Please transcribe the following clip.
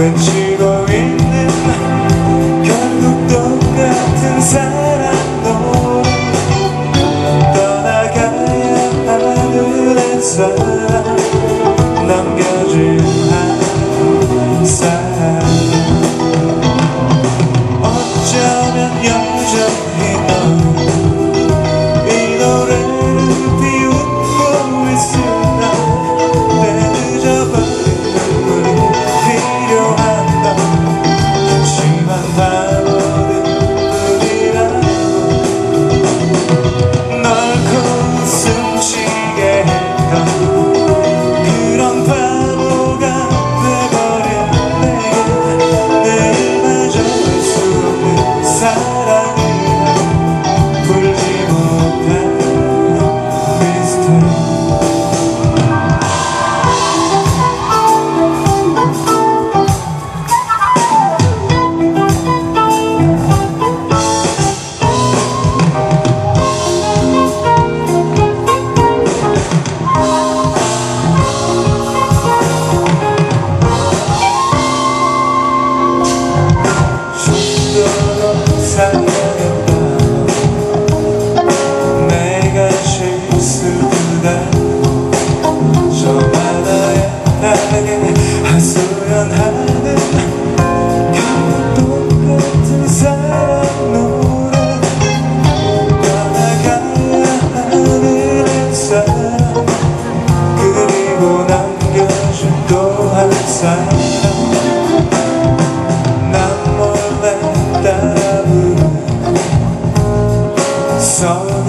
when she 서